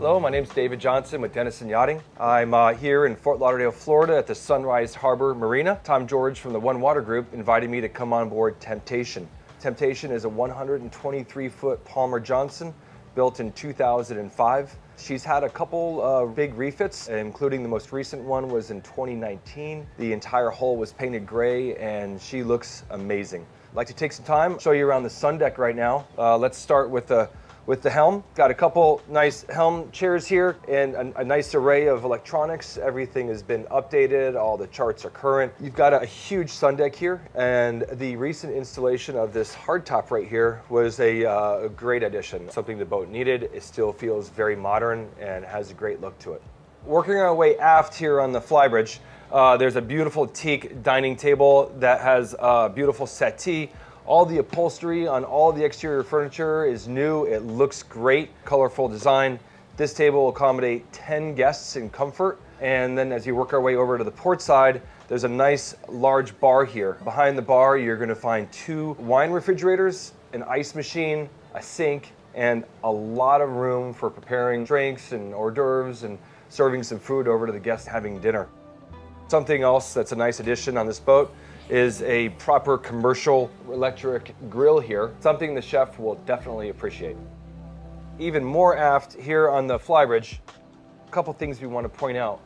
Hello, my name is David Johnson with Denison Yachting. I'm uh, here in Fort Lauderdale, Florida at the Sunrise Harbor Marina. Tom George from the One Water Group invited me to come on board Temptation. Temptation is a 123 foot Palmer Johnson built in 2005. She's had a couple uh, big refits, including the most recent one was in 2019. The entire hull was painted gray and she looks amazing. I'd like to take some time, show you around the sun deck right now. Uh, let's start with the with the helm. Got a couple nice helm chairs here and a, a, nice array of electronics. Everything has been updated, all the charts are current. You've got a, a huge sun deck here and the recent installation of this hardtop right here was a, uh, a great addition. Something the boat needed. It still feels very modern and has a great look to it. Working our way aft here on the flybridge, uh, there's a beautiful teak dining table that has a beautiful settee all the upholstery on all the exterior furniture is new. It looks great, colorful design. This table will accommodate 10 guests in comfort. And then as you work our way over to the port side, there's a nice large bar here. Behind the bar, you're gonna find two wine refrigerators, an ice machine, a sink, and a lot of room for preparing drinks and hors d'oeuvres and serving some food over to the guests having dinner. Something else that's a nice addition on this boat is a proper commercial electric grill here, something the chef will definitely appreciate. Even more aft here on the flybridge, a couple things we want to point out.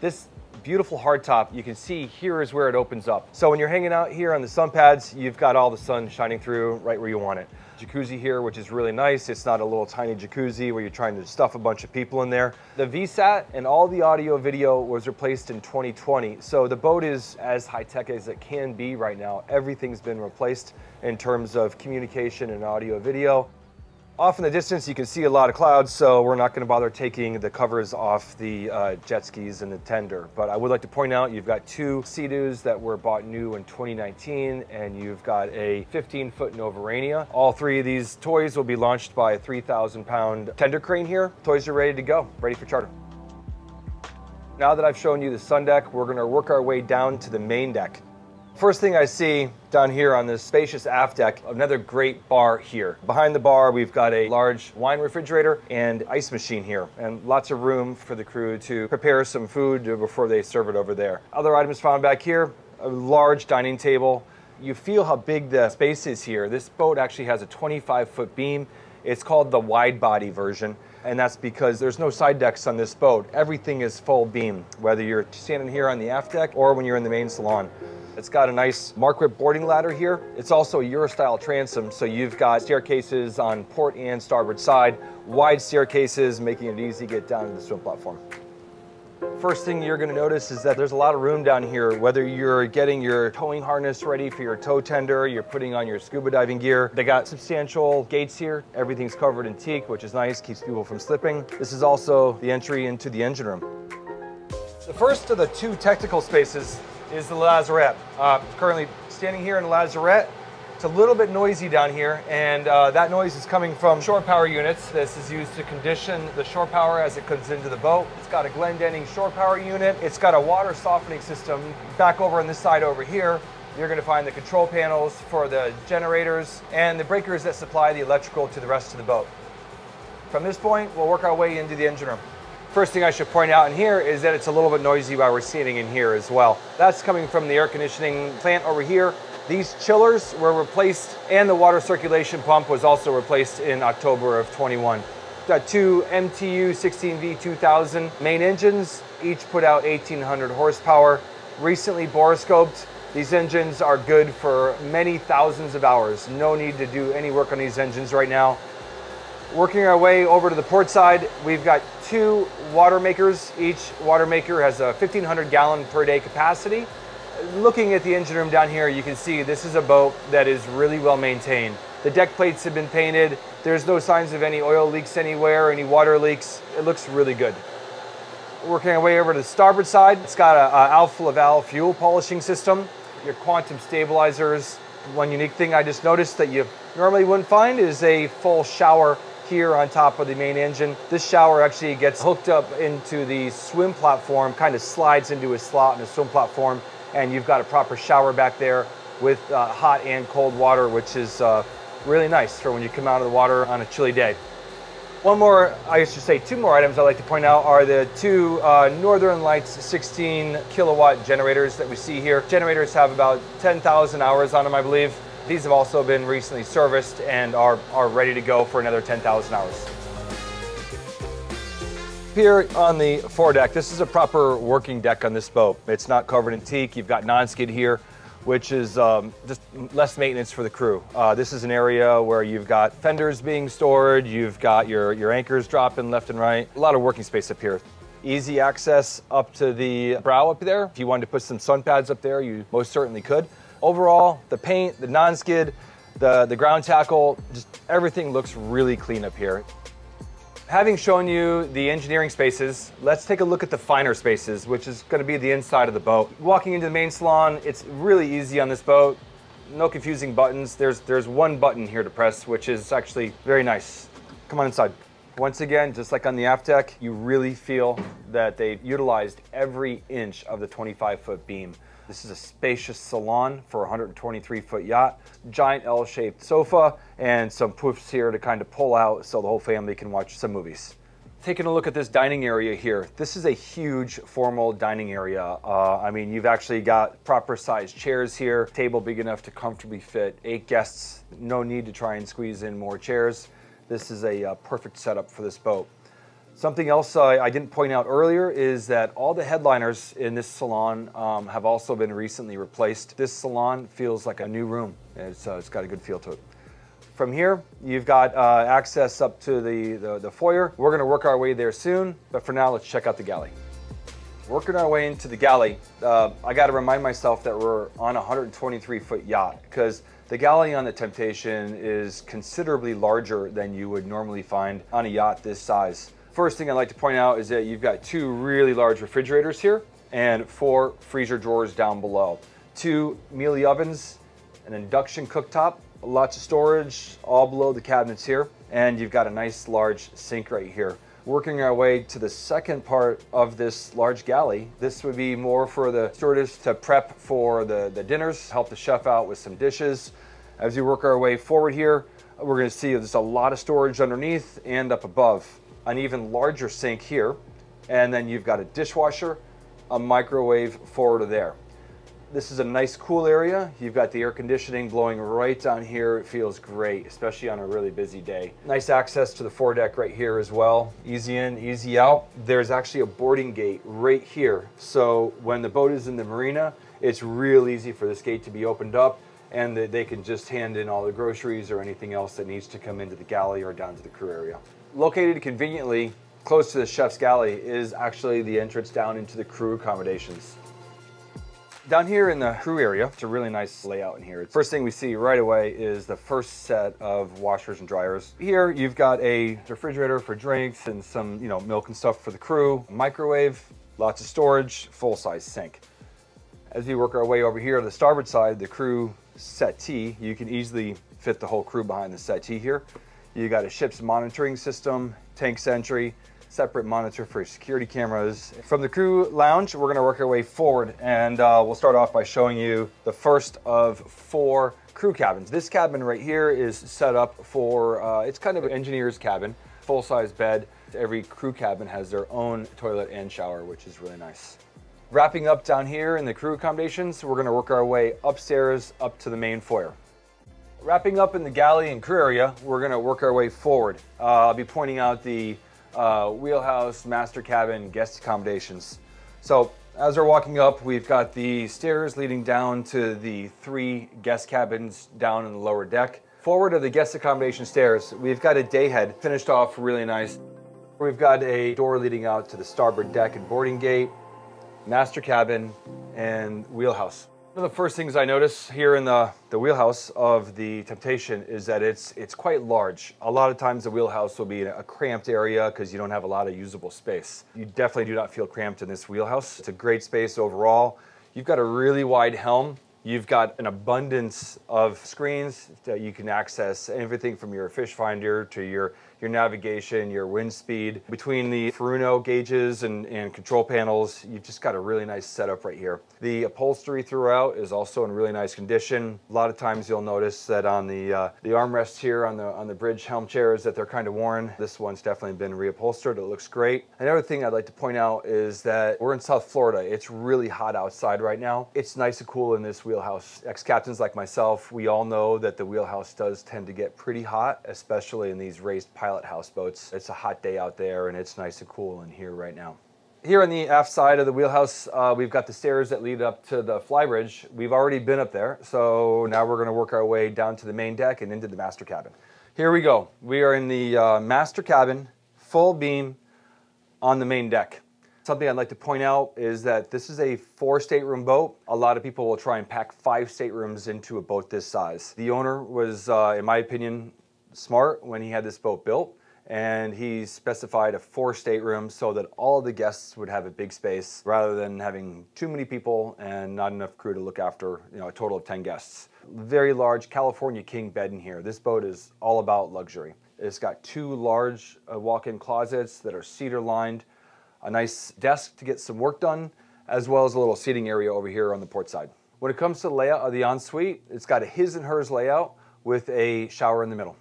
This beautiful hardtop, you can see here is where it opens up. So when you're hanging out here on the sun pads, you've got all the sun shining through right where you want it jacuzzi here, which is really nice. It's not a little tiny jacuzzi where you're trying to stuff a bunch of people in there. The VSAT and all the audio video was replaced in 2020. So the boat is as high tech as it can be right now. Everything's been replaced in terms of communication and audio video. Off in the distance, you can see a lot of clouds, so we're not going to bother taking the covers off the uh, jet skis and the tender. But I would like to point out you've got two Sea-Doos that were bought new in 2019, and you've got a 15-foot Novurania. All three of these toys will be launched by a 3,000-pound tender crane here. Toys are ready to go, ready for charter. Now that I've shown you the sun deck, we're going to work our way down to the main deck. First thing I see down here on this spacious aft deck, another great bar here. Behind the bar, we've got a large wine refrigerator and ice machine here, and lots of room for the crew to prepare some food before they serve it over there. Other items found back here, a large dining table. You feel how big the space is here. This boat actually has a 25 foot beam. It's called the wide body version and that's because there's no side decks on this boat. Everything is full beam, whether you're standing here on the aft deck or when you're in the main salon. It's got a nice Marquipt boarding ladder here. It's also a Euro-style transom, so you've got staircases on port and starboard side, wide staircases, making it easy to get down to the swim platform. First thing you're gonna notice is that there's a lot of room down here, whether you're getting your towing harness ready for your tow tender, you're putting on your scuba diving gear. They got substantial gates here. Everything's covered in teak, which is nice, keeps people from slipping. This is also the entry into the engine room. The first of the two technical spaces is the Lazarette. Uh, currently standing here in the Lazarette. It's a little bit noisy down here, and uh, that noise is coming from shore power units. This is used to condition the shore power as it comes into the boat. It's got a Glendinning shore power unit. It's got a water softening system. Back over on this side over here, you're going to find the control panels for the generators and the breakers that supply the electrical to the rest of the boat. From this point, we'll work our way into the engine room. First thing I should point out in here is that it's a little bit noisy while we're sitting in here as well. That's coming from the air conditioning plant over here. These chillers were replaced and the water circulation pump was also replaced in October of 21. Got two MTU 16V2000 main engines, each put out 1800 horsepower. Recently borescoped. These engines are good for many thousands of hours. No need to do any work on these engines right now. Working our way over to the port side, we've got two water makers. Each water maker has a 1500 gallon per day capacity. Looking at the engine room down here, you can see this is a boat that is really well maintained. The deck plates have been painted. There's no signs of any oil leaks anywhere, any water leaks. It looks really good. Working our way over to the starboard side, it's got a, Alfa Laval fuel polishing system. Your quantum stabilizers. One unique thing I just noticed that you normally wouldn't find is a full shower here on top of the main engine. This shower actually gets hooked up into the swim platform, kind of slides into a slot in the swim platform, and you've got a proper shower back there with uh, hot and cold water, which is uh, really nice for when you come out of the water on a chilly day. One more, I should say two more items I'd like to point out are the two uh, Northern Lights 16 kilowatt generators that we see here. Generators have about 10,000 hours on them, I believe. These have also been recently serviced and are, are ready to go for another 10,000 hours. Here on the foredeck, this is a proper working deck on this boat. It's not covered in teak. You've got non-skid here which is um, just less maintenance for the crew. Uh, this is an area where you've got fenders being stored, you've got your, your anchors dropping left and right. A lot of working space up here. Easy access up to the brow up there. If you wanted to put some sun pads up there, you most certainly could. Overall, the paint, the non-skid, the, the ground tackle, just everything looks really clean up here. Having shown you the engineering spaces, let's take a look at the finer spaces, which is going to be the inside of the boat. Walking into the main salon, it's really easy on this boat. No confusing buttons. There's, there's one button here to press, which is actually very nice. Come on inside. Once again, just like on the aft deck, you really feel that they utilized every inch of the 25 foot beam. This is a spacious salon for a 123 foot yacht, giant L-shaped sofa, and some poofs here to kind of pull out so the whole family can watch some movies. Taking a look at this dining area here, this is a huge formal dining area. Uh, I mean, you've actually got proper sized chairs here, table big enough to comfortably fit eight guests. No need to try and squeeze in more chairs. This is a uh, perfect setup for this boat. Something else uh, I didn't point out earlier is that all the headliners in this salon um, have also been recently replaced. This salon feels like a new room. It's, uh, it's got a good feel to it. From here, you've got uh, access up to the, the, the foyer. We're gonna work our way there soon, but for now, let's check out the galley. Working our way into the galley, uh, I gotta remind myself that we're on a 123 foot yacht because the galley on the Temptation is considerably larger than you would normally find on a yacht this size. First thing I'd like to point out is that you've got two really large refrigerators here and four freezer drawers down below. Two Miele ovens, an induction cooktop, lots of storage all below the cabinets here, and you've got a nice large sink right here. Working our way to the second part of this large galley, this would be more for the stewardess to prep for the, the dinners, help the chef out with some dishes. As we work our way forward here, we're gonna see there's a lot of storage underneath and up above an even larger sink here, and then you've got a dishwasher, a microwave forward of there. This is a nice cool area. You've got the air conditioning blowing right down here. It feels great, especially on a really busy day. Nice access to the foredeck right here as well. Easy in, easy out. There's actually a boarding gate right here. So when the boat is in the marina, it's real easy for this gate to be opened up and they can just hand in all the groceries or anything else that needs to come into the galley or down to the crew area. Located conveniently close to the chef's galley is actually the entrance down into the crew accommodations. Down here in the crew area, it's a really nice layout in here. First thing we see right away is the first set of washers and dryers. Here you've got a refrigerator for drinks and some, you know, milk and stuff for the crew, microwave, lots of storage, full-size sink. As we work our way over here to the starboard side, the crew settee, you can easily fit the whole crew behind the settee here. You got a ship's monitoring system, tank sentry, separate monitor for security cameras. From the crew lounge, we're gonna work our way forward and uh, we'll start off by showing you the first of four crew cabins. This cabin right here is set up for, uh, it's kind of an engineer's cabin, full-size bed. Every crew cabin has their own toilet and shower, which is really nice. Wrapping up down here in the crew accommodations, we're gonna work our way upstairs up to the main foyer. Wrapping up in the galley and crew area, we're gonna work our way forward. Uh, I'll be pointing out the uh, wheelhouse, master cabin, guest accommodations. So as we're walking up, we've got the stairs leading down to the three guest cabins down in the lower deck. Forward of the guest accommodation stairs, we've got a day head finished off really nice. We've got a door leading out to the starboard deck and boarding gate, master cabin, and wheelhouse. One of the first things I notice here in the, the wheelhouse of the Temptation is that it's, it's quite large. A lot of times the wheelhouse will be in a cramped area because you don't have a lot of usable space. You definitely do not feel cramped in this wheelhouse. It's a great space overall. You've got a really wide helm You've got an abundance of screens that you can access everything from your fish finder to your, your navigation, your wind speed. Between the Furuno gauges and, and control panels, you've just got a really nice setup right here. The upholstery throughout is also in really nice condition. A lot of times you'll notice that on the, uh, the armrests here on the, on the bridge helm chairs that they're kind of worn. This one's definitely been reupholstered. It looks great. Another thing I'd like to point out is that we're in South Florida. It's really hot outside right now. It's nice and cool in this wheelhouse. Ex-captains like myself, we all know that the wheelhouse does tend to get pretty hot, especially in these raised pilot houseboats. It's a hot day out there and it's nice and cool in here right now. Here on the aft side of the wheelhouse, uh, we've got the stairs that lead up to the flybridge. We've already been up there, so now we're gonna work our way down to the main deck and into the master cabin. Here we go. We are in the uh, master cabin, full beam on the main deck. Something I'd like to point out is that this is a four stateroom boat. A lot of people will try and pack five staterooms into a boat this size. The owner was, uh, in my opinion, smart when he had this boat built and he specified a four stateroom so that all the guests would have a big space rather than having too many people and not enough crew to look after you know, a total of 10 guests. Very large California King bed in here. This boat is all about luxury. It's got two large uh, walk-in closets that are cedar lined a nice desk to get some work done, as well as a little seating area over here on the port side. When it comes to the layout of the ensuite, it's got a his and hers layout with a shower in the middle.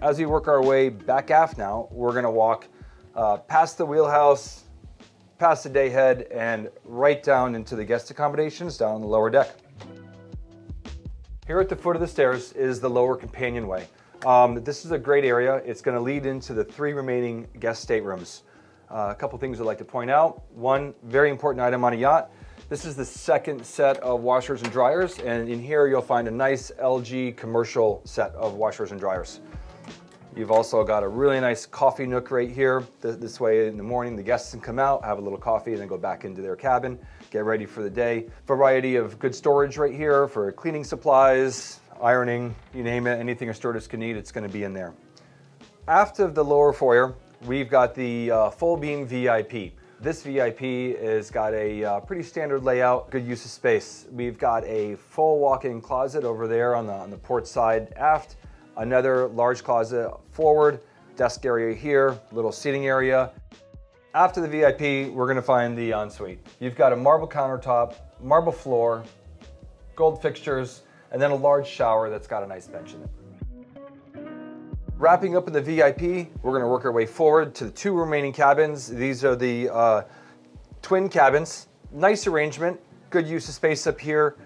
As we work our way back aft now, we're gonna walk uh, past the wheelhouse, past the day head, and right down into the guest accommodations down on the lower deck. Here at the foot of the stairs is the lower companionway. Um, this is a great area. It's gonna lead into the three remaining guest staterooms. Uh, a couple things I'd like to point out. One very important item on a yacht. This is the second set of washers and dryers, and in here you'll find a nice LG commercial set of washers and dryers. You've also got a really nice coffee nook right here. This way in the morning the guests can come out, have a little coffee, and then go back into their cabin, get ready for the day. Variety of good storage right here for cleaning supplies, ironing, you name it, anything a stewardess can need, it's gonna be in there. After the lower foyer, We've got the uh, full beam VIP. This VIP has got a uh, pretty standard layout, good use of space. We've got a full walk-in closet over there on the, on the port side aft, another large closet forward, desk area here, little seating area. After the VIP, we're gonna find the ensuite. You've got a marble countertop, marble floor, gold fixtures, and then a large shower that's got a nice bench in it. Wrapping up in the VIP, we're gonna work our way forward to the two remaining cabins. These are the uh, twin cabins. Nice arrangement, good use of space up here.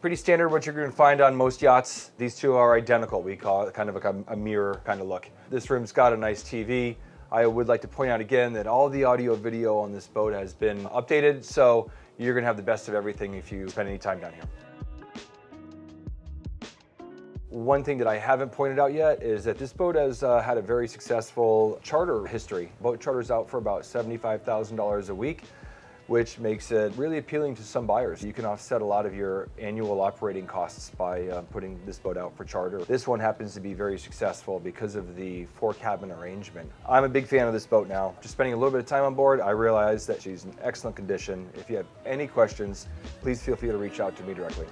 Pretty standard what you're gonna find on most yachts. These two are identical. We call it kind of like a, a mirror kind of look. This room's got a nice TV. I would like to point out again that all the audio video on this boat has been updated, so you're gonna have the best of everything if you spend any time down here. One thing that I haven't pointed out yet is that this boat has uh, had a very successful charter history. Boat charters out for about $75,000 a week, which makes it really appealing to some buyers. You can offset a lot of your annual operating costs by uh, putting this boat out for charter. This one happens to be very successful because of the four cabin arrangement. I'm a big fan of this boat now. Just spending a little bit of time on board, I realized that she's in excellent condition. If you have any questions, please feel free to reach out to me directly.